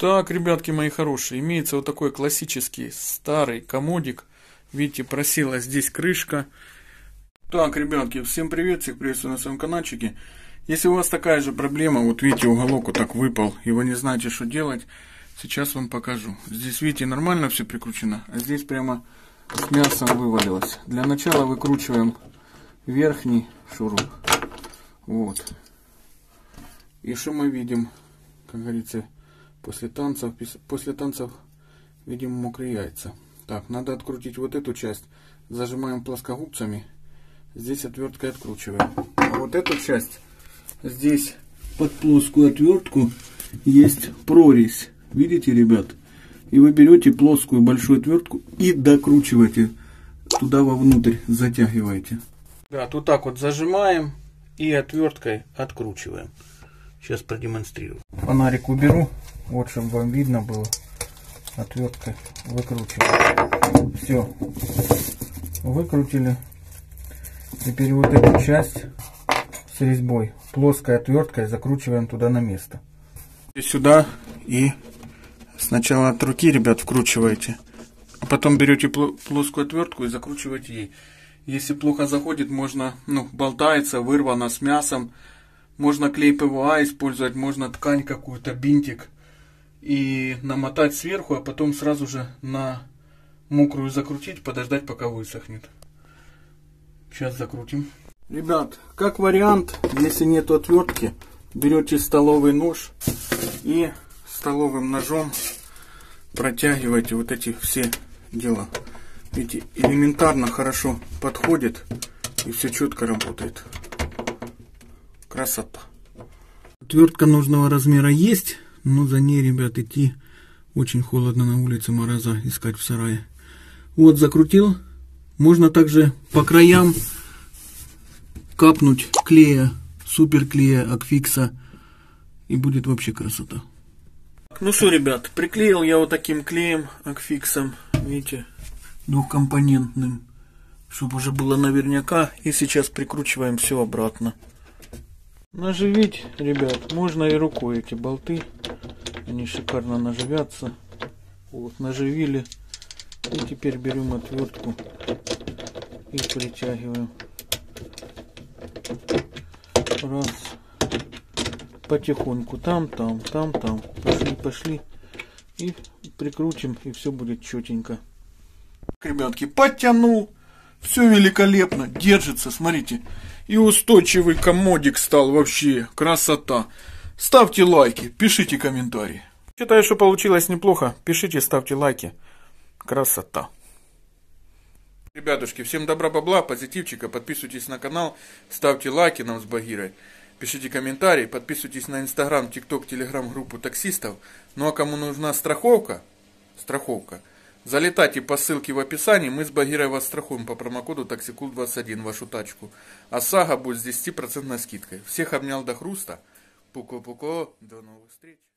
Так, ребятки мои хорошие, имеется вот такой классический старый комодик. Видите, просила здесь крышка. Так, ребятки, всем привет, всех приветствую на своем каналчике. Если у вас такая же проблема, вот видите, уголок вот так выпал, и вы не знаете, что делать, сейчас вам покажу. Здесь, видите, нормально все прикручено, а здесь прямо с мясом вывалилось. Для начала выкручиваем верхний шуруп. Вот. И что мы видим, как говорится, После танцев, после танцев видим мокрые яйца. Так, надо открутить вот эту часть. Зажимаем плоскогубцами. Здесь отверткой откручиваем. А вот эту часть, здесь под плоскую отвертку есть прорезь. Видите, ребят? И вы берете плоскую большую отвертку и докручиваете туда вовнутрь, затягиваете. Да, вот так вот зажимаем и отверткой откручиваем. Сейчас продемонстрирую. Фонарик уберу. Вот, чтобы вам видно было. Отверткой выкручиваем. Все. Выкрутили. Теперь вот эту часть с резьбой плоской отверткой закручиваем туда на место. Сюда и сначала от руки, ребят, вкручиваете. А потом берете плоскую отвертку и закручиваете ей. Если плохо заходит, можно, ну, болтается, вырвано с мясом. Можно клей ПВА использовать, можно ткань какую-то, бинтик и намотать сверху, а потом сразу же на мокрую закрутить, подождать пока высохнет. Сейчас закрутим. Ребят, как вариант, если нет отвертки, берете столовый нож и столовым ножом протягиваете вот эти все дела. Видите, элементарно хорошо подходит и все четко работает. Красота. Отвертка нужного размера есть. Но за ней, ребят, идти очень холодно на улице, мороза искать в сарае. Вот, закрутил. Можно также по краям капнуть клея, супер клея, акфикса. И будет вообще красота. Ну что, ребят, приклеил я вот таким клеем, акфиксом, видите, двухкомпонентным, чтобы уже было наверняка. И сейчас прикручиваем все обратно. Наживить, ребят, можно и рукой эти болты. Они шикарно наживятся. Вот, наживили. И теперь берем отвертку и притягиваем. Раз. Потихоньку. Там, там, там, там. Пошли, пошли. И прикрутим, и все будет четенько. Ребятки, подтянул. Все великолепно. Держится, смотрите. И устойчивый комодик стал вообще красота. Ставьте лайки, пишите комментарии. Считаю, что получилось неплохо. Пишите, ставьте лайки. Красота. Ребятушки, всем добра, бабла, позитивчика. Подписывайтесь на канал, ставьте лайки нам с Багирой. Пишите комментарии, подписывайтесь на инстаграм, тикток, телеграм группу таксистов. Ну а кому нужна страховка, страховка, Залетайте по ссылке в описании, мы с Багирой вас страхуем по промокоду TAXICOOL21 вашу тачку. А сага будет с 10% скидкой. Всех обнял до хруста. Пуко-пуко, до новых встреч.